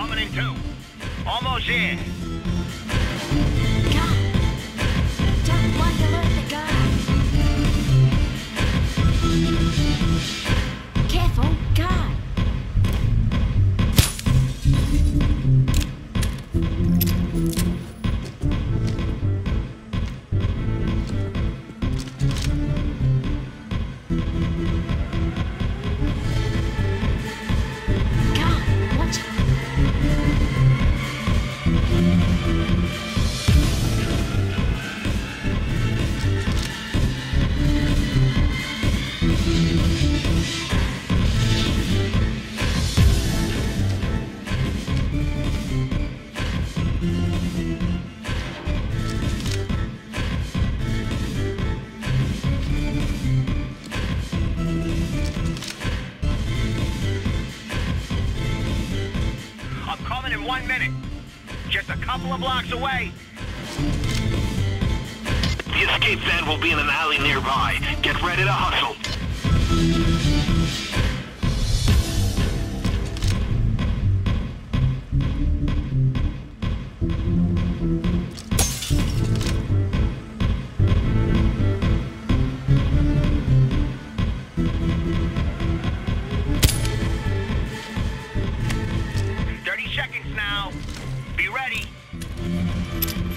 Coming in two. Almost in. One minute. Just a couple of blocks away. The escape van will be in an alley nearby. Get ready to hustle. ready.